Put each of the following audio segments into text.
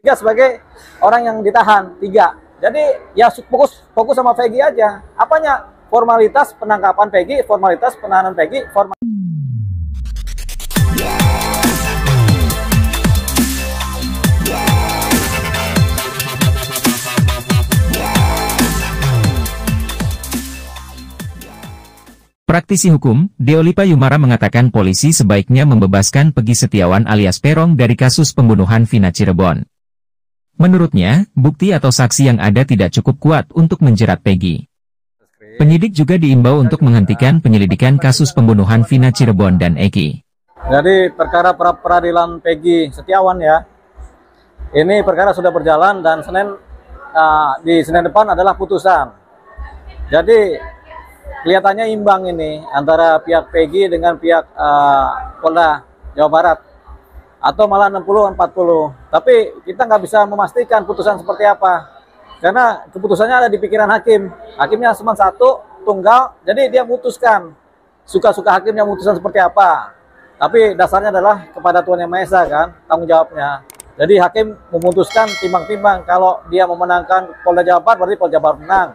Tiga sebagai orang yang ditahan, tiga. Jadi ya fokus fokus sama Peggy aja. Apanya? Formalitas penangkapan Peggy, formalitas penahanan Peggy, formal Praktisi hukum, Deolipa Yumara mengatakan polisi sebaiknya membebaskan Pegi Setiawan alias Perong dari kasus pembunuhan Vina Cirebon. Menurutnya, bukti atau saksi yang ada tidak cukup kuat untuk menjerat Pegi. Penyidik juga diimbau untuk menghentikan penyelidikan kasus pembunuhan Vina Cirebon dan Eki. Jadi perkara pra peradilan Pegi Setiawan ya, ini perkara sudah berjalan dan Senin uh, di Senin depan adalah putusan. Jadi kelihatannya imbang ini antara pihak PG dengan pihak uh, Polda Jawa Barat atau malah 60-40. Tapi kita nggak bisa memastikan putusan seperti apa. Karena keputusannya ada di pikiran hakim. Hakimnya cuma satu, tunggal, jadi dia memutuskan. Suka-suka hakimnya memutuskan seperti apa. Tapi dasarnya adalah kepada Tuhan Yang Maha Esa kan, tanggung jawabnya. Jadi hakim memutuskan timbang-timbang kalau dia memenangkan Polda Jawa Barat berarti Polda Jawa Barat menang.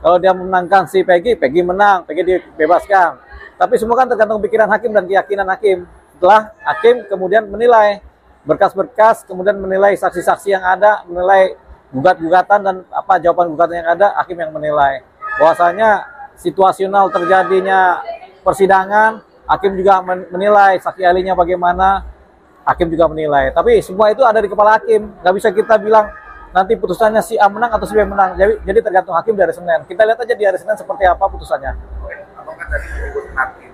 Kalau dia memenangkan si Peggy, Peggy menang, Peggy dibebaskan. Tapi semua kan tergantung pikiran hakim dan keyakinan hakim. Setelah hakim kemudian menilai berkas-berkas, kemudian menilai saksi-saksi yang ada, menilai gugat-gugatan dan apa jawaban gugatan yang ada, hakim yang menilai. Bahwasanya situasional terjadinya persidangan, hakim juga menilai saksi ahlinya bagaimana, hakim juga menilai. Tapi semua itu ada di kepala hakim. Gak bisa kita bilang nanti putusannya si A menang atau si B menang. Jadi, jadi tergantung hakim dari Senin. Kita lihat aja di hari Senin seperti apa putusannya. Abang kan tadi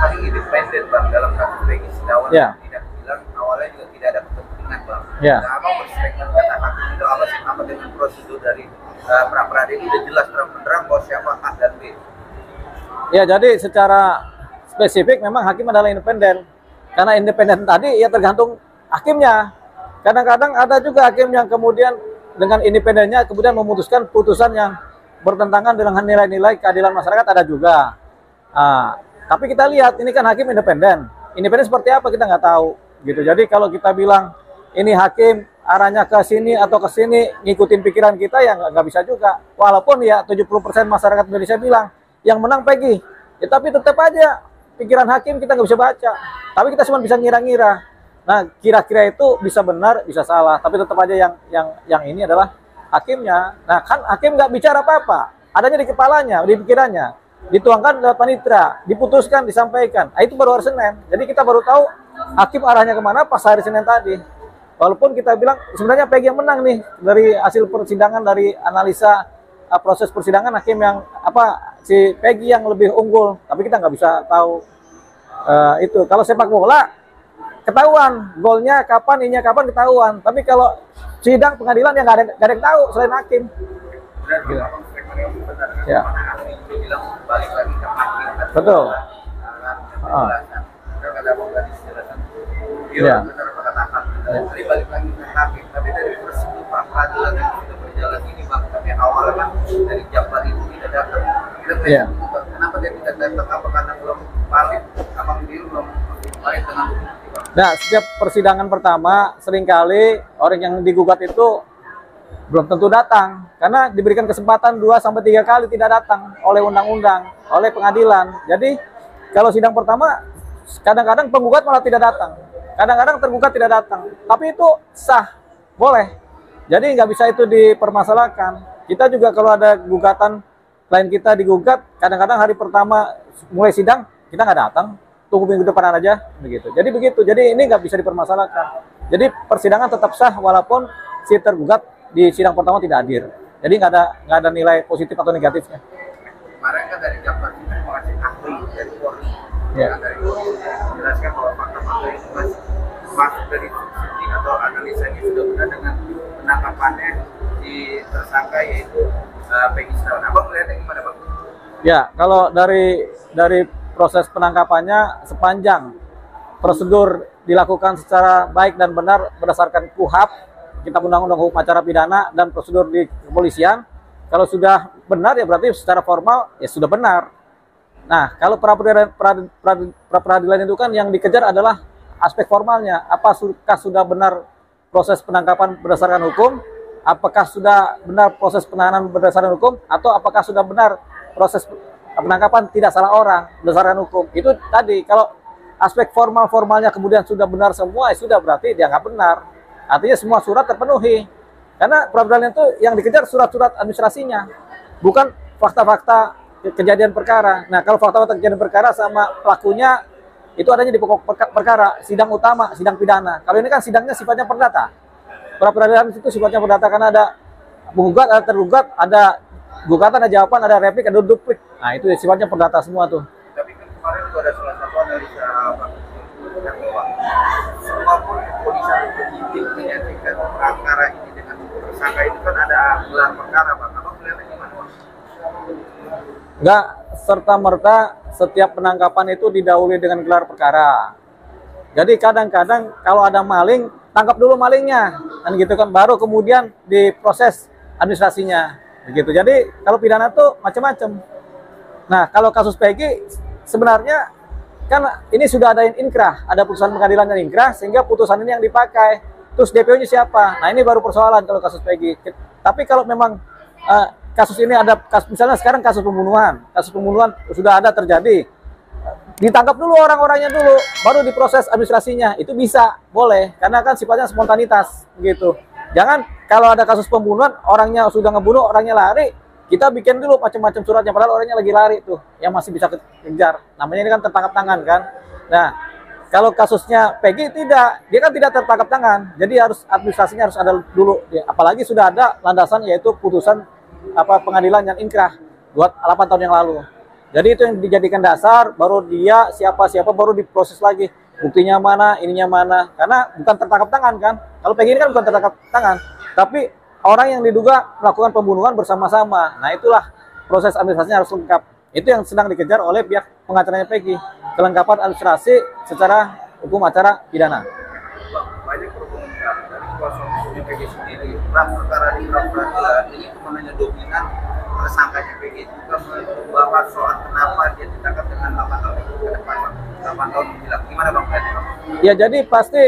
paling independen bang dalam kasus Peggy Setiawan ya. tidak bilang awalnya juga tidak ada kepentingan bang. Ya. Nah, abang berstatement kata hakim itu apa sih apa dengan prosedur dari uh, pra peradilan sudah jelas terang-terang bahwa siapa A dan B. Ya jadi secara spesifik memang hakim adalah independen. Karena independen tadi ya tergantung hakimnya Kadang-kadang ada juga hakim yang kemudian dengan independennya kemudian memutuskan putusan yang bertentangan dengan nilai-nilai keadilan masyarakat ada juga. Nah, tapi kita lihat ini kan hakim independen. Independen seperti apa kita nggak tahu gitu. Jadi kalau kita bilang ini hakim arahnya ke sini atau ke sini ngikutin pikiran kita ya nggak bisa juga. Walaupun ya 70% masyarakat Indonesia bilang yang menang Peggy. Ya, tapi tetap aja pikiran hakim kita nggak bisa baca. Tapi kita cuma bisa ngira-ngira. Nah, kira-kira itu bisa benar, bisa salah, tapi tetap aja yang yang yang ini adalah hakimnya. Nah, kan hakim nggak bicara apa-apa, adanya di kepalanya, di pikirannya, dituangkan lewat panitra, diputuskan, disampaikan. Nah, itu baru hari Senin. Jadi kita baru tahu hakim arahnya ke mana pas hari Senin tadi. Walaupun kita bilang sebenarnya Peggy yang menang nih dari hasil persidangan dari analisa uh, proses persidangan hakim yang apa si Peggy yang lebih unggul, tapi kita nggak bisa tahu uh, itu. Kalau sepak bola ketahuan golnya kapan, ininya kapan ketahuan. Tapi kalau sidang pengadilan ya nggak ada, gak ada yang tahu selain hakim. Ya. Betul. Ah. Benar katakan. Tapi balik lagi ke hakim. Tapi dari prosedur pra peradilan yang sudah berjalan ini bang, tapi awalnya kan dari Jabar itu tidak datang. Kita kenapa dia tidak datang? Apa karena belum valid? Abang dulu belum valid dengan bukti bang? Nah, setiap persidangan pertama sering kali orang yang digugat itu belum tentu datang karena diberikan kesempatan 2 sampai 3 kali tidak datang oleh undang-undang, oleh pengadilan. Jadi kalau sidang pertama kadang-kadang penggugat malah tidak datang. Kadang-kadang tergugat tidak datang. Tapi itu sah, boleh. Jadi nggak bisa itu dipermasalahkan. Kita juga kalau ada gugatan lain kita digugat, kadang-kadang hari pertama mulai sidang kita nggak datang, tunggu minggu depan aja begitu. Jadi begitu. Jadi ini nggak bisa dipermasalahkan. Jadi persidangan tetap sah walaupun si tergugat di sidang pertama tidak hadir. Jadi nggak ada nggak ada nilai positif atau negatifnya. Kemarin kan dari itu mengasih ahli dari Polri. Ya. Dari Polri menjelaskan bahwa fakta-fakta itu masih masuk dari subsidi atau analisanya sudah benar dengan penangkapannya di tersangka yaitu uh, Peggy Setiawan. Abang melihatnya gimana bang? Ya, kalau dari dari proses penangkapannya sepanjang prosedur dilakukan secara baik dan benar berdasarkan KUHAP, Kitab Undang-Undang Hukum Acara Pidana dan prosedur di kepolisian, kalau sudah benar ya berarti secara formal ya sudah benar. Nah, kalau pra peradilan, pra, peradilan itu kan yang dikejar adalah aspek formalnya, apa sudah benar proses penangkapan berdasarkan hukum, apakah sudah benar proses penahanan berdasarkan hukum, atau apakah sudah benar proses penangkapan tidak salah orang berdasarkan hukum. Itu tadi kalau aspek formal-formalnya kemudian sudah benar semua, ya sudah berarti dia nggak benar. Artinya semua surat terpenuhi. Karena peradilan itu yang dikejar surat-surat administrasinya, bukan fakta-fakta ke- kejadian perkara. Nah, kalau fakta-fakta kejadian perkara sama pelakunya itu adanya di pokok perka- perkara, sidang utama, sidang pidana. Kalau ini kan sidangnya sifatnya perdata. Peradilan itu sifatnya perdata karena ada penggugat, ada tergugat, ada gugatan, ada jawaban, ada replik, ada duplik. Nah, itu sifatnya perdata semua tuh. Kan penyidik menyajikan perkara ini dengan tersangka itu kan ada gelar perkara Pak. Abang melihatnya gimana Pak? Enggak serta-merta setiap penangkapan itu didahului dengan gelar perkara. Jadi kadang-kadang kalau ada maling, tangkap dulu malingnya. Dan gitu kan baru kemudian diproses administrasinya. Begitu. Jadi kalau pidana tuh macam-macam. Nah, kalau kasus PG sebenarnya kan ini sudah ada inkrah, ada putusan pengadilan yang inkrah sehingga putusan ini yang dipakai. Terus DPO-nya siapa? Nah, ini baru persoalan kalau kasus PG. Tapi kalau memang eh, kasus ini ada kasus misalnya sekarang kasus pembunuhan, kasus pembunuhan sudah ada terjadi. Ditangkap dulu orang-orangnya dulu, baru diproses administrasinya. Itu bisa, boleh, karena kan sifatnya spontanitas gitu. Jangan kalau ada kasus pembunuhan, orangnya sudah ngebunuh, orangnya lari, kita bikin dulu macam-macam suratnya padahal orangnya lagi lari tuh yang masih bisa kejar namanya ini kan tertangkap tangan kan nah kalau kasusnya Peggy tidak. Dia kan tidak tertangkap tangan. Jadi harus administrasinya harus ada dulu. Ya, apalagi sudah ada landasan yaitu putusan apa pengadilan yang inkrah buat 8 tahun yang lalu. Jadi itu yang dijadikan dasar baru dia siapa siapa baru diproses lagi. Buktinya mana ininya mana. Karena bukan tertangkap tangan kan? Kalau Peggy ini kan bukan tertangkap tangan. Tapi orang yang diduga melakukan pembunuhan bersama-sama. Nah, itulah proses administrasinya harus lengkap. Itu yang sedang dikejar oleh pihak pengacaranya Peggy. Kelengkapan administrasi secara hukum acara pidana. Banyak berkomentar dari kuasa hukumnya PG sendiri. Pra perkara di pra peradilan ini bukan hanya dominan tersangkanya PG juga membahas soal kenapa dia ditangkap dengan 8 tahun ke depan, Pak. 8 tahun menjelang. Gimana Bang Ferdi, Bang? Ya, jadi pasti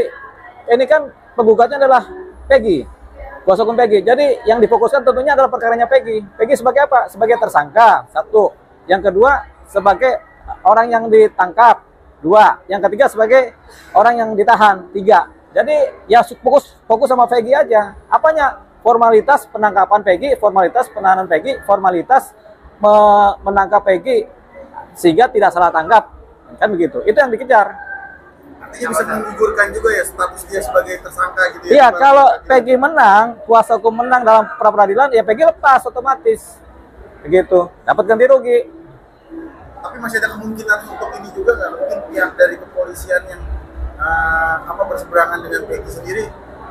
ini kan penggugatnya adalah Peggy. Kuasa hukum Peggy. Jadi yang difokuskan tentunya adalah perkaranya Peggy. Peggy sebagai apa? Sebagai tersangka. Satu. Yang kedua sebagai orang yang ditangkap. Dua. Yang ketiga sebagai orang yang ditahan. Tiga. Jadi ya fokus fokus sama Peggy aja. Apanya? Formalitas penangkapan Peggy, formalitas penahanan Peggy, formalitas me- menangkap Peggy sehingga tidak salah tanggap. Kan begitu. Itu yang dikejar. Artinya bisa menggugurkan juga ya status dia sebagai tersangka gitu ya. Iya, kalau. Peggy menang, kuasa hukum menang dalam pra peradilan, ya Peggy lepas otomatis. Begitu, dapat ganti rugi. Tapi masih ada kemungkinan untuk ini juga nggak mungkin pihak dari kepolisian yang eh, apa berseberangan dengan Peggy sendiri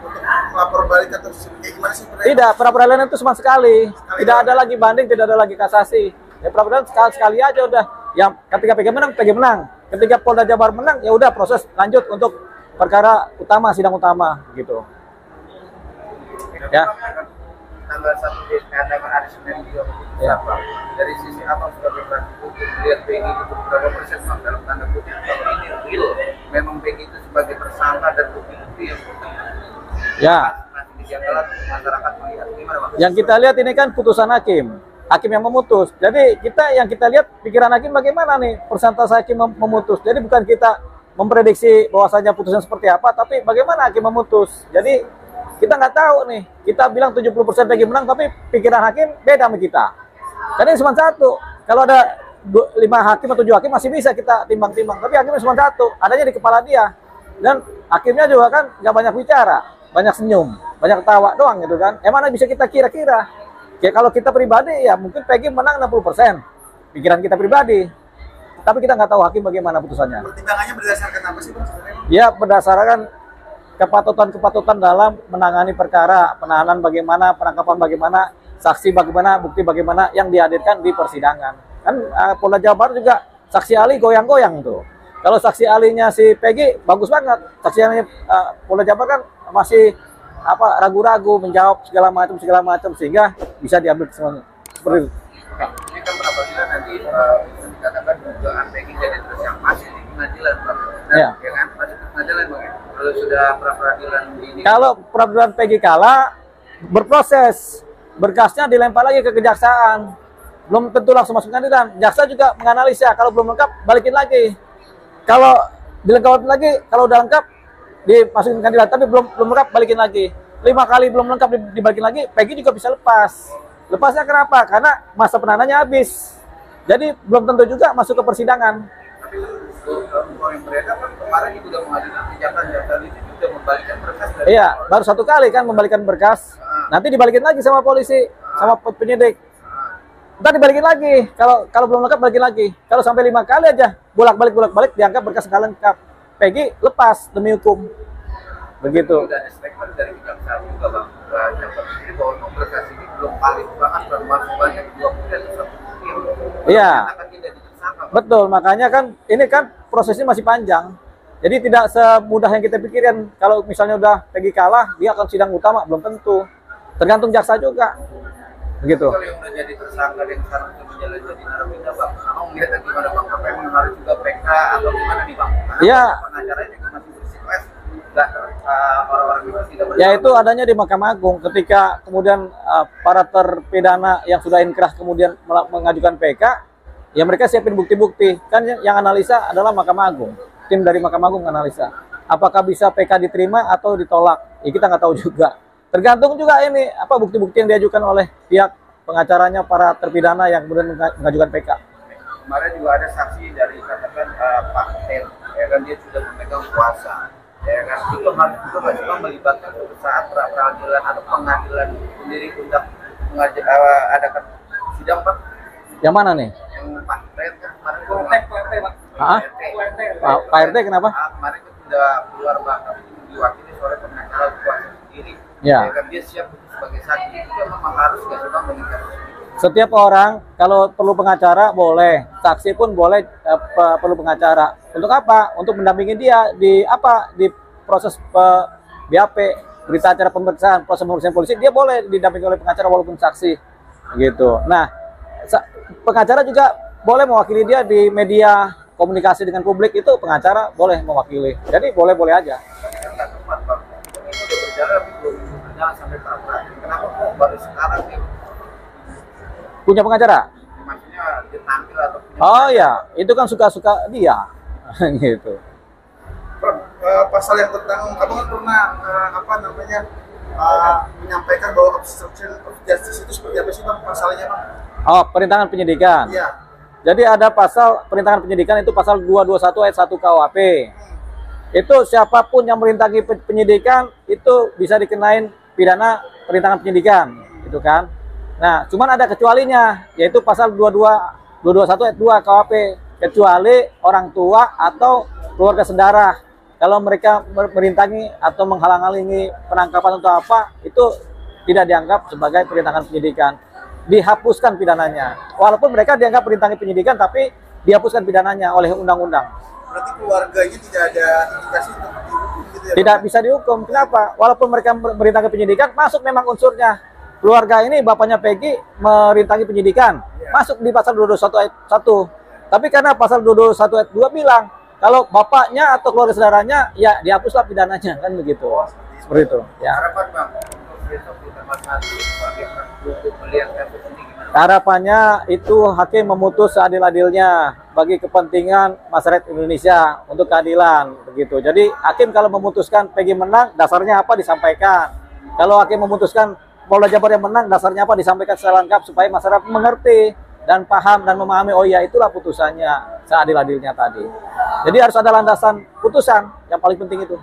untuk melapor balik atau kayak gimana sih? Tidak, pra peradilan itu cuma sekali. Tidak ada lagi banding, tidak ada lagi kasasi. Ya pra peradilan sekali, sekali aja udah. Yang ketika Peggy menang, Peggy menang. Ketika Polda Jabar menang, ya udah proses lanjut untuk perkara utama, sidang utama, gitu. Ya. Tanggal 1 Desember hari Senin juga begitu Ya. Pak. Dari sisi abang sebagai praktik hukum melihat PG itu berapa persen Bang dalam tanda kutip kalau ini real memang PG itu sebagai tersangka dan bukti-bukti yang Ya, masih dijangkalan masyarakat melihat gimana Bang? yang kita lihat ini kan putusan hakim. Hakim yang memutus. Jadi kita yang kita lihat pikiran hakim bagaimana nih persentase hakim mem- memutus. Jadi bukan kita memprediksi bahwasanya putusan seperti apa, tapi bagaimana hakim memutus. Jadi kita nggak tahu nih. Kita bilang 70% lagi menang, tapi pikiran hakim beda sama kita. Karena ini cuma satu. Kalau ada lima hakim atau tujuh hakim masih bisa kita timbang-timbang. Tapi hakimnya cuma satu. Adanya di kepala dia. Dan hakimnya juga kan nggak banyak bicara, banyak senyum, banyak ketawa doang gitu kan. Mana bisa kita kira-kira? Ya kalau kita pribadi ya mungkin Peggy menang 60%. Pikiran kita pribadi. Tapi kita nggak tahu hakim bagaimana putusannya. Pertimbangannya berdasarkan apa sih bang sebenarnya? Ya berdasarkan kepatutan-kepatutan dalam menangani perkara, penahanan bagaimana, penangkapan bagaimana, saksi bagaimana, bukti bagaimana yang dihadirkan di persidangan. Kan eh, Polda Jawa Barat juga saksi ahli goyang-goyang tuh. Kalau saksi ahlinya si Peggy bagus banget. Saksi ahlinya eh, Polda Jawa Barat kan masih apa ragu-ragu menjawab segala macam segala macam sehingga bisa diambil semuanya. Seperti itu. Ini kan perapadilan nanti bisa dikatakan dugaan PG jadi terus yang masih di pengadilan Pak. Iya. ya kan masih di pengadilan ya. Kalau sudah pra peradilan ini Kalau peradilan Peggy kalah, berproses, berkasnya dilempar lagi ke kejaksaan. Belum tentu langsung masuk pengadilan. Jaksa juga menganalisa, kalau belum lengkap, balikin lagi. Kalau dilengkapi lagi, kalau udah lengkap, dimasukin pengadilan. Tapi belum belum lengkap, balikin lagi. Lima kali belum lengkap, di- dibalikin lagi, Peggy juga bisa lepas. Lepasnya kenapa? Karena masa penahanannya habis. Jadi belum tentu juga masuk ke persidangan. Iya, baru satu kali kan membalikan berkas. Nanti dibalikin lagi sama polisi, sama pe- penyidik. Ntar dibalikin lagi. Kalau kalau belum lengkap balikin lagi. Kalau sampai lima kali aja bolak-balik bolak-balik dianggap berkas nggak lengkap. Peggy lepas demi hukum. Begitu. Dari kejaksaan juga bang bahwa berkas ini belum valid banget banyak Iya. akan tidak ditersangka Bang. Betul, makanya kan ini kan prosesnya masih panjang. Jadi tidak semudah yang kita pikirin. Kalau misalnya udah Peggy kalah, dia akan sidang utama, belum tentu. Tergantung jaksa juga. Begitu. Kalau yang udah jadi tersangka dan sekarang sudah menjalani jadi narapidana bang, abang melihatnya gimana bang? Apa memang harus juga PK atau gimana nih bang? Karena pengacaranya juga masih bersikeras nggak orang-orang itu tidak Ya itu adanya di Mahkamah Agung ketika kemudian uh, para terpidana yang sudah inkrah kemudian mengajukan PK, ya mereka siapin bukti-bukti. Kan yang, analisa adalah Mahkamah Agung. Tim dari Mahkamah Agung analisa. Apakah bisa PK diterima atau ditolak? Ya kita nggak tahu juga. Tergantung juga ini apa bukti-bukti yang diajukan oleh pihak pengacaranya para terpidana yang kemudian menga- mengajukan PK. kemarin juga ada saksi dari katakan uh, Pak Tel, ya kan dia sudah memegang kuasa, ya kan itu harus juga nggak cuma melibatkan saat pra peradilan atau pengadilan sendiri untuk mengajak uh, adakan sidang Pak Yang mana nih? Pak kan kemarin gua Ah? Pak Pak RT kenapa? Ah, kemarin kan sudah keluar tapi itu diwakili oleh pengacara kuasa sendiri. Ya. kan dia siap sebagai saksi itu memang harus nggak sih Bang meningkat Setiap orang kalau perlu pengacara boleh, saksi pun boleh eh, pe- perlu pengacara. Untuk apa? Untuk mendampingi dia di apa? Di proses pe- BAP, berita acara pemeriksaan, proses pemeriksaan polisi, dia boleh didampingi oleh pengacara walaupun saksi. Gitu. Nah, sa- pengacara juga boleh mewakili dia di media komunikasi dengan publik itu pengacara boleh mewakili. Jadi boleh-boleh aja. Punya pengacara? Oh ya, itu kan suka-suka dia. gitu. Eh, pasal yang tentang abang kan pernah eh, apa namanya eh, menyampaikan bahwa obstruction of justice itu seperti apa sih bang pasalnya bang? Oh, perintangan penyidikan. Iya. Jadi ada pasal perintangan penyidikan itu pasal 221 ayat 1 KUHP. Itu siapa pun yang merintangi pe- penyidikan itu bisa dikenain pidana perintangan penyidikan, gitu kan. Nah, cuman ada kecualinya yaitu pasal 22 221 ayat 2 KUHP kecuali orang tua atau keluarga sendarah. Kalau mereka mer- merintangi atau menghalang-halangi penangkapan atau apa, itu tidak dianggap sebagai perintangan penyidikan. Dihapuskan pidananya. Walaupun mereka dianggap perintangan penyidikan, tapi dihapuskan pidananya oleh undang-undang. Berarti keluarganya tidak ada indikasi untuk dihukum gitu ya? Tidak bisa dihukum. Kenapa? Walaupun mereka mer- merintangi penyidikan, masuk memang unsurnya. Keluarga ini bapaknya Peggy merintangi penyidikan. Masuk di pasal 221 ayat 1. Tapi karena pasal 221 ayat 2 bilang, kalau bapaknya atau keluarga saudaranya, ya dihapuslah pidananya. Kan begitu. Seperti itu. Ya. harapan Bang Harapannya itu hakim memutus seadil-adilnya bagi kepentingan masyarakat Indonesia untuk keadilan begitu. Jadi hakim kalau memutuskan Peggy menang, dasarnya apa disampaikan. Kalau hakim memutuskan Polda Jabar yang menang, dasarnya apa disampaikan secara lengkap supaya masyarakat mengerti dan paham dan memahami oh ya itulah putusannya seadil-adilnya tadi. Jadi harus ada landasan putusan yang paling penting itu.